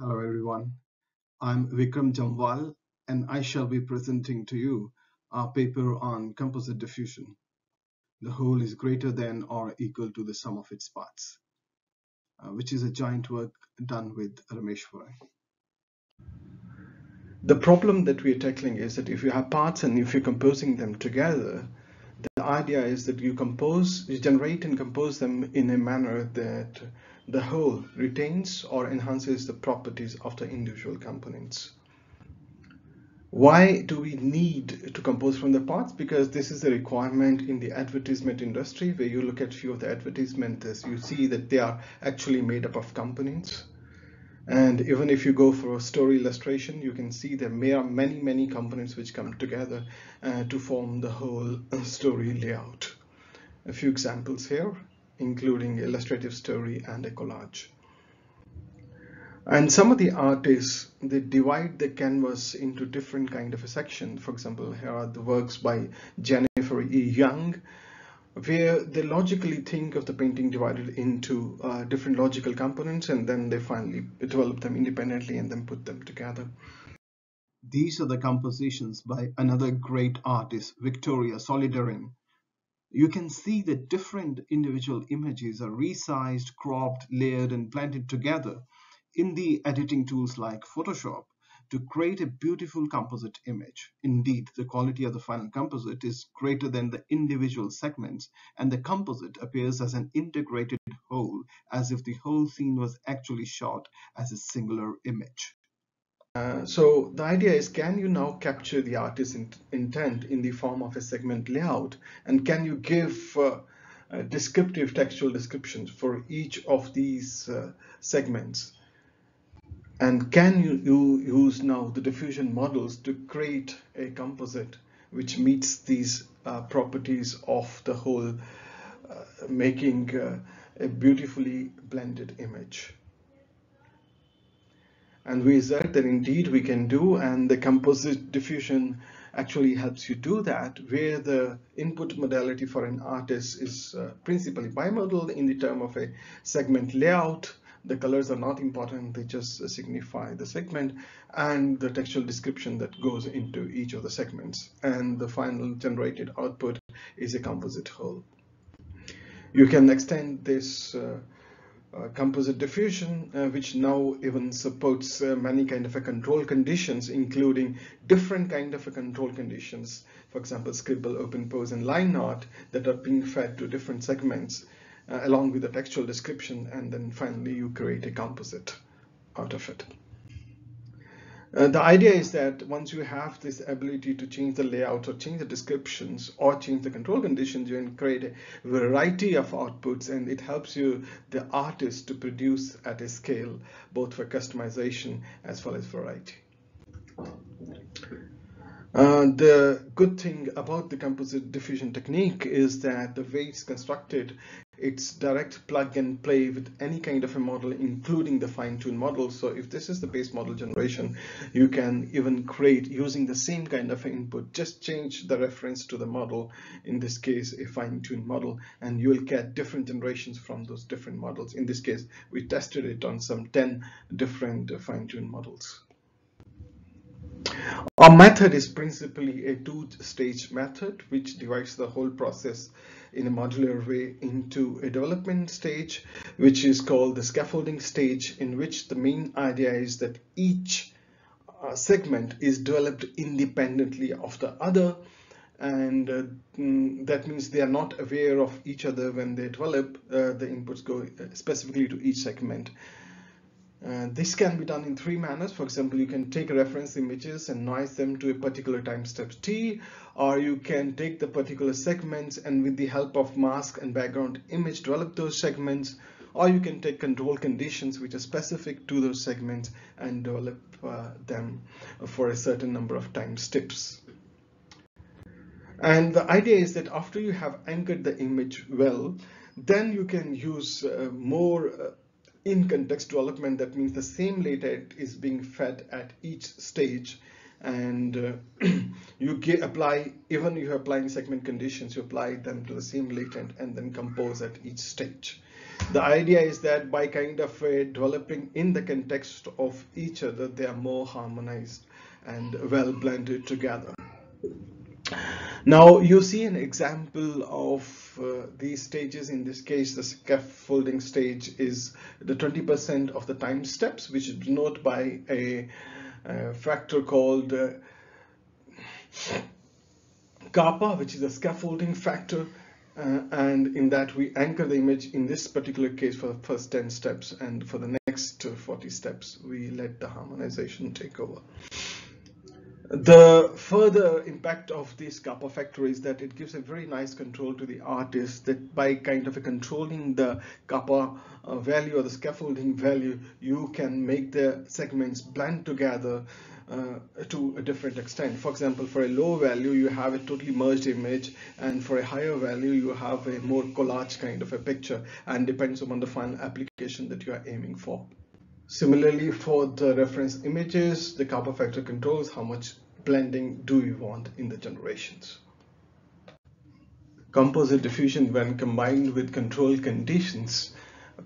Hello everyone. I'm Vikram Jamwal and I shall be presenting to you our paper on composite diffusion. The whole is greater than or equal to the sum of its parts, uh, which is a joint work done with Ramaneswaran. The problem that we are tackling is that if you have parts and if you're composing them together, the idea is that you compose, you generate and compose them in a manner that the whole retains or enhances the properties of the individual components. Why do we need to compose from the parts? Because this is a requirement in the advertisement industry where you look at few of the advertisements, you see that they are actually made up of components. And even if you go for a story illustration, you can see there may are many, many components which come together uh, to form the whole story layout. A few examples here including illustrative story and a collage. And some of the artists, they divide the canvas into different kind of a section. For example, here are the works by Jennifer E. Young, where they logically think of the painting divided into uh, different logical components and then they finally develop them independently and then put them together. These are the compositions by another great artist, Victoria Soliderem, you can see that different individual images are resized, cropped, layered, and blended together in the editing tools like Photoshop to create a beautiful composite image. Indeed, the quality of the final composite is greater than the individual segments, and the composite appears as an integrated whole, as if the whole scene was actually shot as a singular image. Uh, so the idea is, can you now capture the artist's in intent in the form of a segment layout? And can you give uh, uh, descriptive textual descriptions for each of these uh, segments? And can you, you use now the diffusion models to create a composite which meets these uh, properties of the whole, making a beautifully blended image? and we said that indeed we can do and the composite diffusion actually helps you do that where the input modality for an artist is uh, principally bimodal in the term of a segment layout the colors are not important they just signify the segment and the textual description that goes into each of the segments. And the final generated output is a composite whole. You can extend this uh, uh, composite diffusion, uh, which now even supports uh, many kind of a control conditions, including different kind of a control conditions. For example, scribble, open pose, and line art that are being fed to different segments uh, along with the textual description, and then finally you create a composite out of it. Uh, the idea is that once you have this ability to change the layout or change the descriptions or change the control conditions, you can create a variety of outputs and it helps you, the artist, to produce at a scale, both for customization as well as variety. Uh, the good thing about the composite diffusion technique is that the way it's constructed it's direct plug and play with any kind of a model including the fine-tuned model. So if this is the base model generation you can even create using the same kind of input. Just change the reference to the model in this case a fine-tuned model and you will get different generations from those different models. In this case we tested it on some 10 different fine-tuned models. Our method is principally a two-stage method which divides the whole process in a modular way into a development stage which is called the scaffolding stage in which the main idea is that each uh, segment is developed independently of the other. And uh, mm, that means they are not aware of each other when they develop uh, the inputs go uh, specifically to each segment uh, this can be done in three manners. For example, you can take reference images and noise them to a particular time step t, or you can take the particular segments and with the help of mask and background image develop those segments, or you can take control conditions which are specific to those segments and develop uh, them for a certain number of time steps. And the idea is that after you have anchored the image well, then you can use uh, more uh, in context development, that means the same latent is being fed at each stage and uh, you get, apply, even if you're applying segment conditions, you apply them to the same latent and then compose at each stage. The idea is that by kind of uh, developing in the context of each other, they are more harmonized and well blended together. Now you see an example of uh, these stages. In this case, the scaffolding stage is the 20% of the time steps, which is denoted by a, a factor called uh, kappa, which is a scaffolding factor. Uh, and in that we anchor the image in this particular case for the first 10 steps and for the next 40 steps we let the harmonization take over. The further impact of this kappa factor is that it gives a very nice control to the artist that by kind of controlling the kappa uh, value or the scaffolding value, you can make the segments blend together uh, to a different extent. For example, for a low value, you have a totally merged image, and for a higher value, you have a more collage kind of a picture, and depends upon the final application that you are aiming for. Similarly, for the reference images, the kappa factor controls how much blending do you want in the generations. Composite diffusion, when combined with control conditions,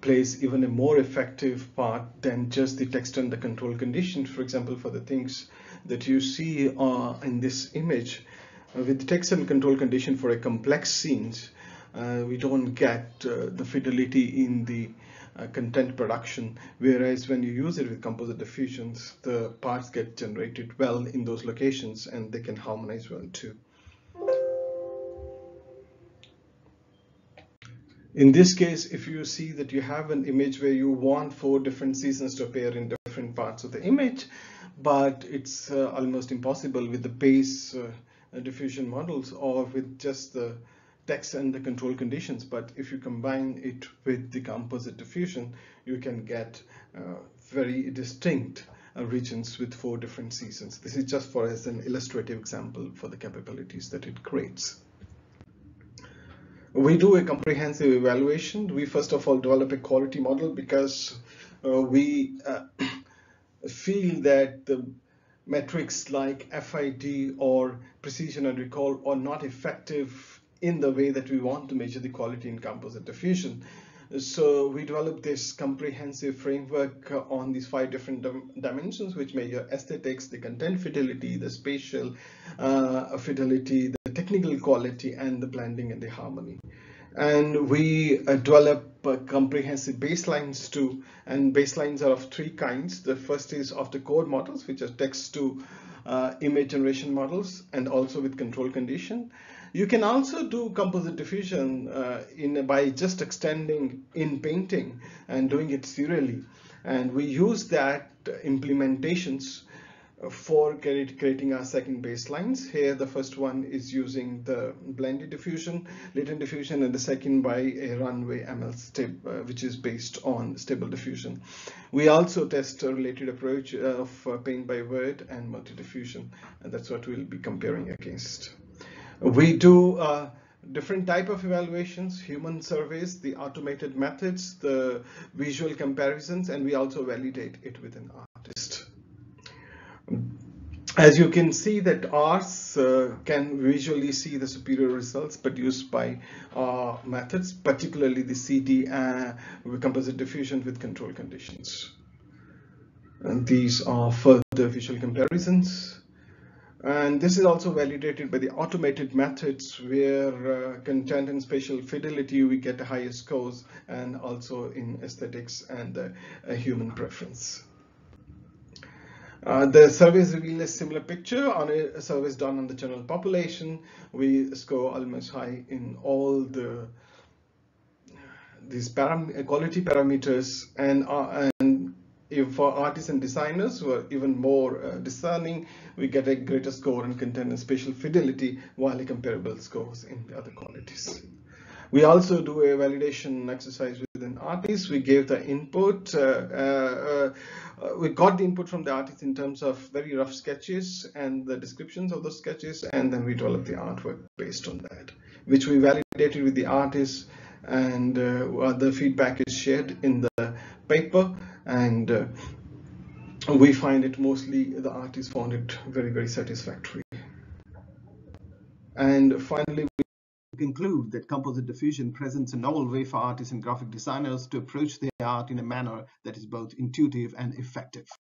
plays even a more effective part than just the text and the control conditions. For example, for the things that you see uh, in this image, uh, with text and control condition for a complex scenes, uh, we don't get uh, the fidelity in the content production whereas when you use it with composite diffusions the parts get generated well in those locations and they can harmonize well too. In this case if you see that you have an image where you want four different seasons to appear in different parts of the image but it's uh, almost impossible with the base uh, diffusion models or with just the text and the control conditions but if you combine it with the composite diffusion you can get uh, very distinct uh, regions with four different seasons. This is just for as an illustrative example for the capabilities that it creates. We do a comprehensive evaluation. We first of all develop a quality model because uh, we uh, feel that the metrics like FID or precision and recall are not effective in the way that we want to measure the quality in composite diffusion. So we developed this comprehensive framework on these five different dimensions, which measure aesthetics, the content fidelity, the spatial uh, fidelity, the technical quality, and the blending and the harmony. And we uh, develop uh, comprehensive baselines too, and baselines are of three kinds. The first is of the code models, which are text to uh, image generation models, and also with control condition. You can also do composite diffusion uh, in by just extending in painting and doing it serially. And we use that implementations for creating our second baselines. Here, the first one is using the blended diffusion, latent diffusion, and the second by a runway ML step, uh, which is based on stable diffusion. We also test a related approach of uh, paint by word and multi-diffusion, and that's what we'll be comparing against. We do uh, different type of evaluations, human surveys, the automated methods, the visual comparisons, and we also validate it with an artist. As you can see that ours uh, can visually see the superior results produced by uh, methods, particularly the CD uh, composite diffusion with control conditions. And these are further visual comparisons. And this is also validated by the automated methods where uh, content and spatial fidelity we get the highest scores and also in aesthetics and uh, human preference. Uh, the surveys reveal a similar picture on a survey done on the general population. We score almost high in all the these param quality parameters and, uh, and if for artists and designers who are even more uh, discerning, we get a greater score in content and spatial fidelity, while comparable scores in the other qualities. We also do a validation exercise with an artist. We gave the input. Uh, uh, uh, we got the input from the artist in terms of very rough sketches and the descriptions of those sketches, and then we developed the artwork based on that, which we validated with the artist, and the feedback is shared in the paper and we find it mostly the artist found it very very satisfactory and finally we conclude that composite diffusion presents a novel way for artists and graphic designers to approach their art in a manner that is both intuitive and effective.